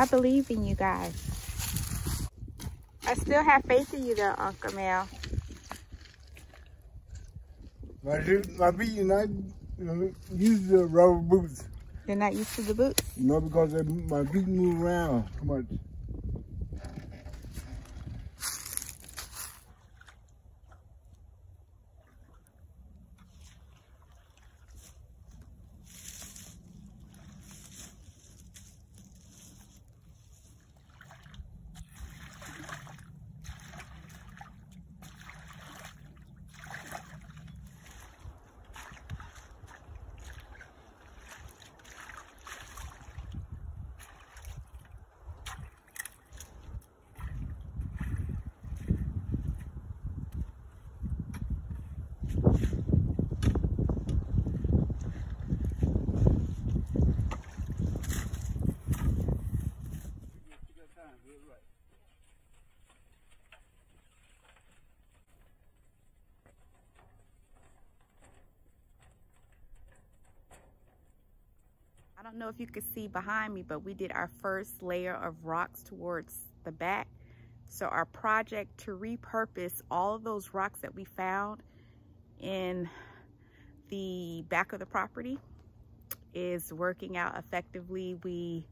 I believe in you guys. I still have faith in you though, Uncle Mel. My, my feet are not used to rubber boots. You're not used to the boots? No, because my feet move around too much. I don't know if you could see behind me, but we did our first layer of rocks towards the back. So our project to repurpose all of those rocks that we found in the back of the property is working out effectively. We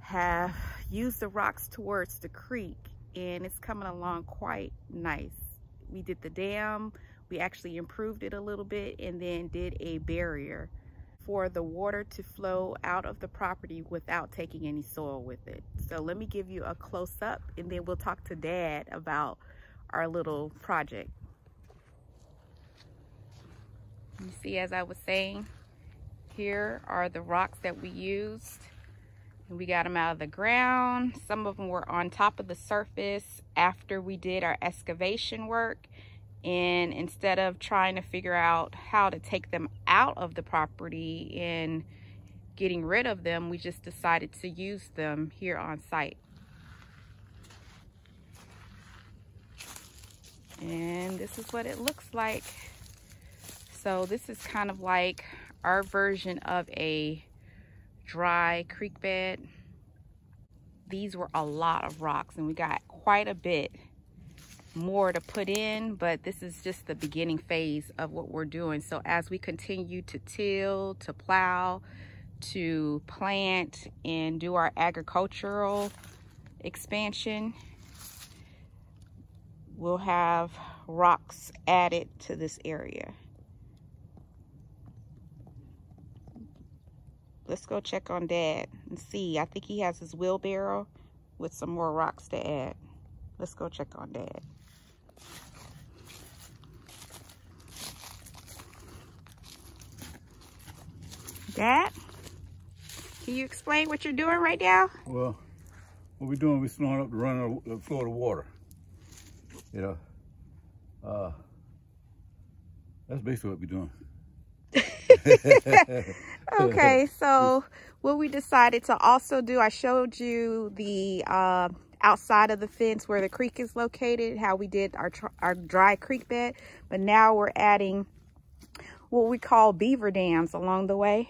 have used the rocks towards the creek and it's coming along quite nice. We did the dam, we actually improved it a little bit and then did a barrier for the water to flow out of the property without taking any soil with it. So let me give you a close up and then we'll talk to dad about our little project. You see, as I was saying, here are the rocks that we used. We got them out of the ground. Some of them were on top of the surface after we did our excavation work and instead of trying to figure out how to take them out of the property and getting rid of them, we just decided to use them here on site. And this is what it looks like. So this is kind of like our version of a dry creek bed. These were a lot of rocks and we got quite a bit more to put in, but this is just the beginning phase of what we're doing. So as we continue to till, to plow, to plant and do our agricultural expansion, we'll have rocks added to this area. Let's go check on dad and see. I think he has his wheelbarrow with some more rocks to add. Let's go check on dad. Dad, can you explain what you're doing right now? Well, what we're doing, we're slowing up the run of the flow of water. You know, uh, that's basically what we're doing. okay, so what we decided to also do, I showed you the uh, outside of the fence where the creek is located, how we did our, our dry creek bed, but now we're adding what we call beaver dams along the way.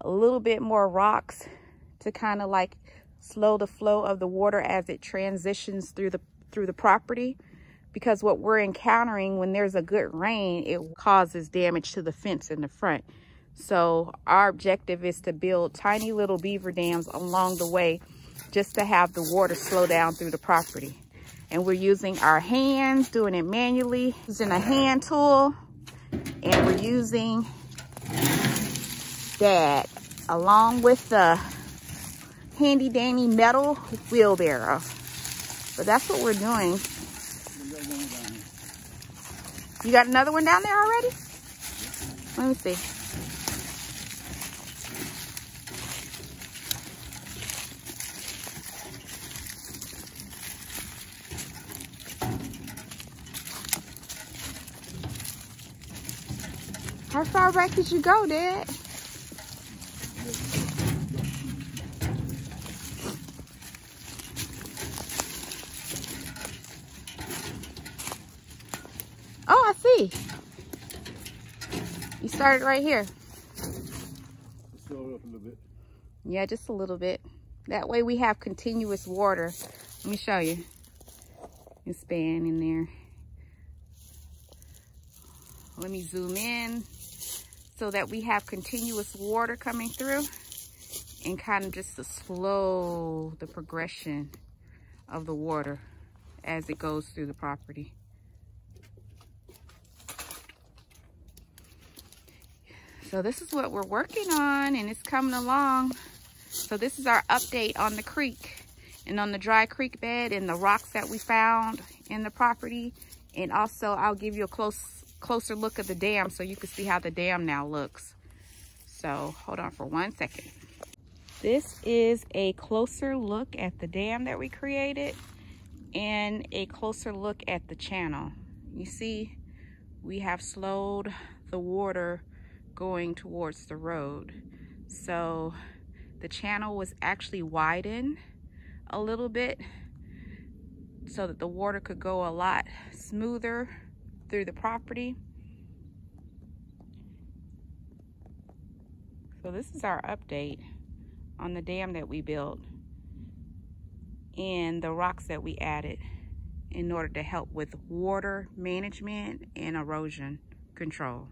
A little bit more rocks to kind of like slow the flow of the water as it transitions through the through the property. Because what we're encountering when there's a good rain it causes damage to the fence in the front. So our objective is to build tiny little beaver dams along the way just to have the water slow down through the property and we're using our hands doing it manually using a hand tool and we're using that along with the handy dandy metal wheelbarrow. But that's what we're doing. You got another one down there already? Let me see. How far back did you go, Dad? Oh, I see. You started right here. Slow it up a little bit. Yeah, just a little bit. That way we have continuous water. Let me show you. It's span in there. Let me zoom in so that we have continuous water coming through and kind of just to slow the progression of the water as it goes through the property. So this is what we're working on and it's coming along. So this is our update on the creek and on the dry creek bed and the rocks that we found in the property. And also I'll give you a close closer look at the dam so you can see how the dam now looks. So hold on for one second. This is a closer look at the dam that we created and a closer look at the channel. You see, we have slowed the water going towards the road. So the channel was actually widened a little bit so that the water could go a lot smoother through the property. So this is our update on the dam that we built and the rocks that we added in order to help with water management and erosion control.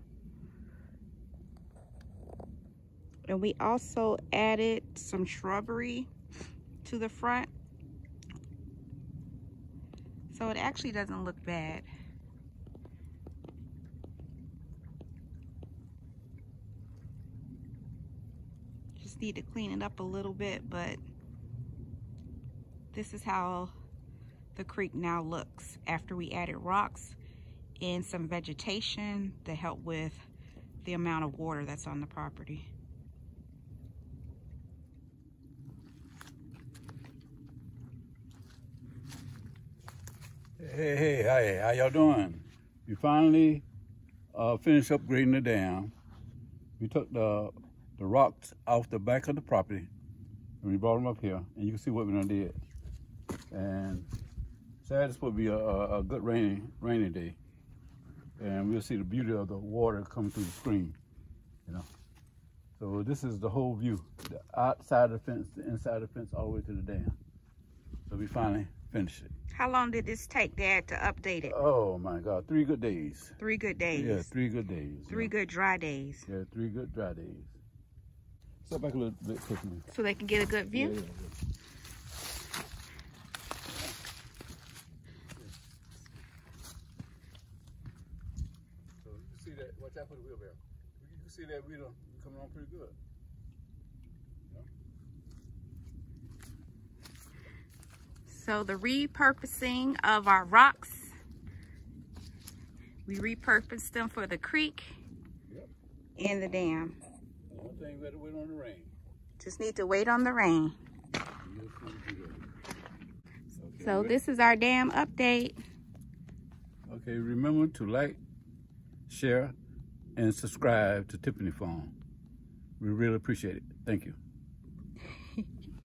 And we also added some shrubbery to the front. So it actually doesn't look bad. Just need to clean it up a little bit, but this is how the creek now looks after we added rocks and some vegetation to help with the amount of water that's on the property. Hey, hey, hey, how y'all doing? We finally uh, finished upgrading the dam. We took the the rocks off the back of the property and we brought them up here and you can see what we done did. And Saturday this will be a, a, a, good rainy rainy day. And we'll see the beauty of the water coming through the screen, you know. So this is the whole view, the outside of the fence, the inside of the fence, all the way to the dam. So we finally finished it. How long did this take, Dad, to update it? Oh my God, three good days. Three good days. Yeah, three good days. Three good dry days. Yeah, three good dry days. Step back a little bit quickly. So they can get a good view? Yeah, yeah, So you can see that, watch out for the wheelbarrow. You can see that we are coming on pretty good. So the repurposing of our rocks, we repurposed them for the creek yep. and the dam. One thing, to wait on the rain. Just need to wait on the rain. Okay, so this is our dam update. Okay, remember to like, share, and subscribe to Tiffany Farm. We really appreciate it. Thank you.